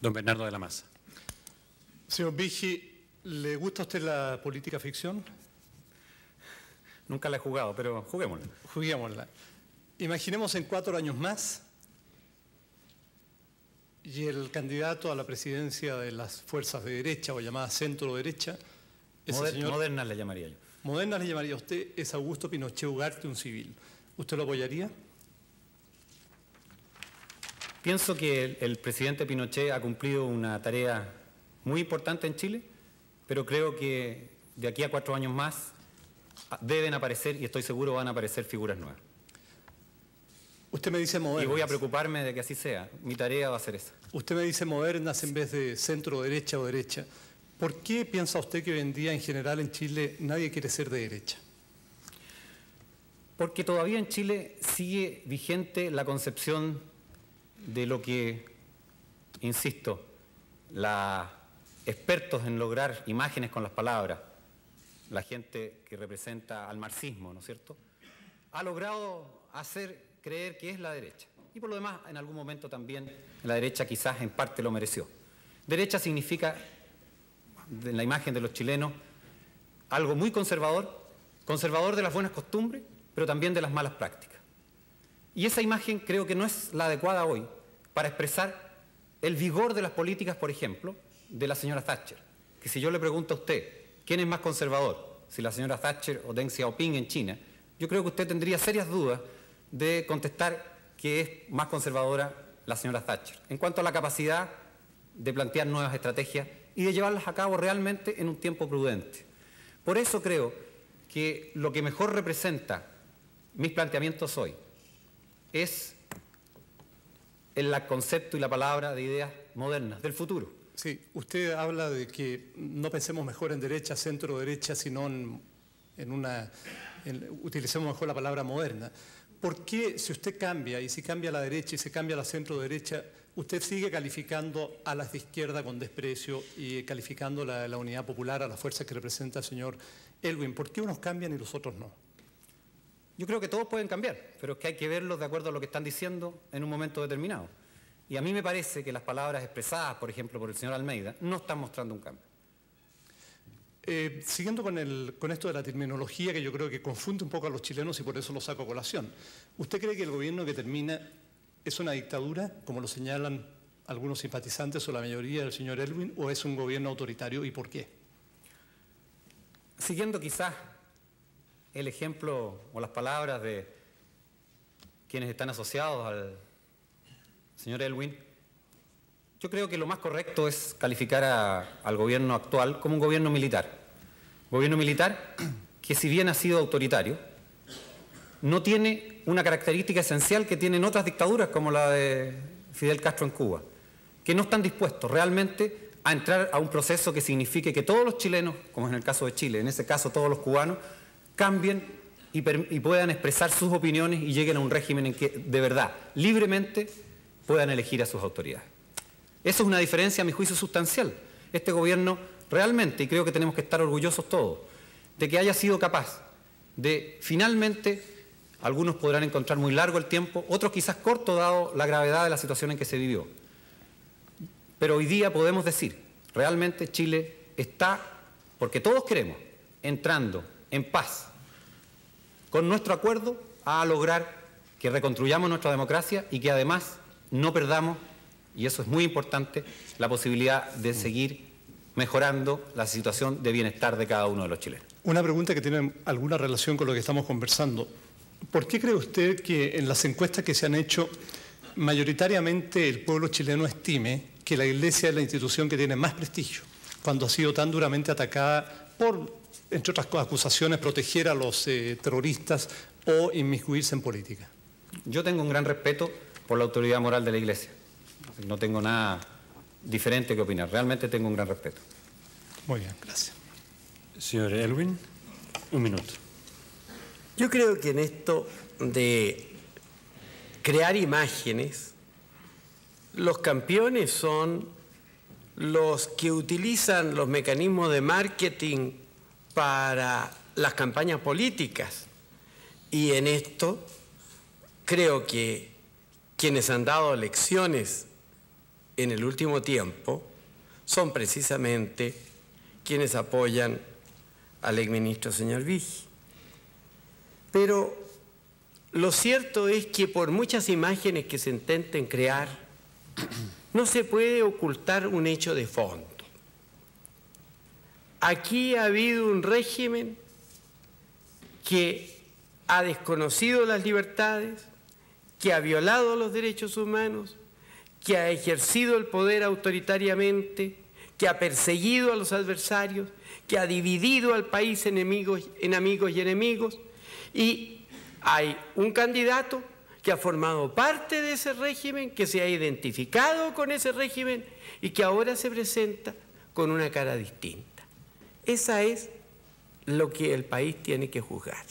Don Bernardo de la Maza. Señor Vigi, ¿le gusta a usted la política ficción? Nunca la he jugado, pero juguémosla. Juguémosla. Imaginemos en cuatro años más y el candidato a la presidencia de las fuerzas de derecha o llamada centro derecha. Moder señor, modernas le llamaría yo. Modernas le llamaría a usted, es Augusto Pinochet Ugarte, un civil. ¿Usted lo apoyaría? Pienso que el, el, presidente Pinochet ha cumplido una tarea muy importante en Chile, pero creo que de aquí a cuatro años más deben aparecer, y estoy seguro van a aparecer figuras nuevas. Usted me dice modernas. Y voy a preocuparme de que así sea. Mi tarea va a ser esa. Usted me dice modernas en vez de centro derecha o derecha. ¿Por qué piensa usted que hoy en día en general en Chile nadie quiere ser de derecha? Porque todavía en Chile sigue vigente la concepción de lo que, insisto, los expertos en lograr imágenes con las palabras, la gente que representa al marxismo, ¿no es cierto?, ha logrado hacer creer que es la derecha. Y por lo demás, en algún momento también la derecha quizás en parte lo mereció. Derecha significa, en la imagen de los chilenos, algo muy conservador, conservador de las buenas costumbres, pero también de las malas prácticas. Y esa imagen creo que no es la adecuada hoy para expresar el vigor de las políticas, por ejemplo, de la señora Thatcher. Que si yo le pregunto a usted, ¿quién es más conservador? Si la señora Thatcher o Deng Xiaoping en China, yo creo que usted tendría serias dudas de contestar que es más conservadora la señora Thatcher, en cuanto a la capacidad de plantear nuevas estrategias y de llevarlas a cabo realmente en un tiempo prudente. Por eso creo que lo que mejor representa mis planteamientos hoy es el concepto y la palabra de ideas modernas del futuro. Sí, usted habla de que no pensemos mejor en derecha, centro derecha, sino en, una, utilicemos mejor la palabra moderna. ¿Por qué si usted cambia y si cambia a la derecha y se cambia a la centro derecha, usted sigue calificando a las de izquierda con desprecio y calificando la, la unidad popular a las fuerzas que representa el señor Elwin? ¿Por qué unos cambian y los otros no? Yo creo que todos pueden cambiar, pero es que hay que verlos de acuerdo a lo que están diciendo en un momento determinado. Y a mí me parece que las palabras expresadas, por ejemplo, por el señor Almeida, no están mostrando un cambio. Eh, siguiendo con, esto de la terminología que yo creo que confunde un poco a los chilenos y por eso lo saco a colación, ¿usted cree que el gobierno que termina es una dictadura, como lo señalan algunos simpatizantes o la mayoría del señor Elwin, o es un gobierno autoritario y por qué? Siguiendo quizás el ejemplo o las palabras de quienes están asociados al señor Elwin, yo creo que lo más correcto es calificar al gobierno actual como un gobierno militar. Gobierno militar que si bien ha sido autoritario, no tiene una característica esencial que tienen otras dictaduras como la de Fidel Castro en Cuba, que no están dispuestos realmente a entrar a un proceso que signifique que todos los chilenos, como en el caso de Chile, en ese caso todos los cubanos, cambien y, puedan expresar sus opiniones y lleguen a un régimen en que de verdad, libremente, puedan elegir a sus autoridades. Eso es una diferencia, a mi juicio, sustancial. Este gobierno realmente, y creo que tenemos que estar orgullosos todos, de que haya sido capaz de finalmente, algunos podrán encontrar muy largo el tiempo, otros quizás corto dado la gravedad de la situación en que se vivió. Pero hoy día podemos decir, realmente Chile está, porque todos queremos, entrando en paz con nuestro acuerdo a lograr que reconstruyamos nuestra democracia y que además no perdamos y eso es muy importante, la posibilidad de seguir mejorando la situación de bienestar de cada uno de los chilenos. Una pregunta que tiene alguna relación con lo que estamos conversando. ¿Por qué cree usted que en las encuestas que se han hecho, mayoritariamente el pueblo chileno estime que la Iglesia es la institución que tiene más prestigio, cuando ha sido tan duramente atacada por, entre otras acusaciones, proteger a los eh, terroristas o inmiscuirse en política? Yo tengo un gran respeto por la autoridad moral de la Iglesia no tengo nada diferente que opinar. Realmente tengo un gran respeto. Muy bien, gracias. Señor Elwin, un minuto. Yo creo que en esto de crear imágenes, los campeones son los que utilizan los mecanismos de marketing para las campañas políticas. Y en esto creo que quienes han dado lecciones en el último tiempo son precisamente quienes apoyan al exministro señor Vigi. Pero lo cierto es que por muchas imágenes que se intenten crear, no se puede ocultar un hecho de fondo. Aquí ha habido un régimen que ha desconocido las libertades, que ha violado los derechos humanos, que ha ejercido el poder autoritariamente, que ha perseguido a los adversarios, que ha dividido al país en, enemigos, en amigos y enemigos, y hay un candidato que ha formado parte de ese régimen, que se ha identificado con ese régimen y que ahora se presenta con una cara distinta. Esa es lo que el país tiene que juzgar.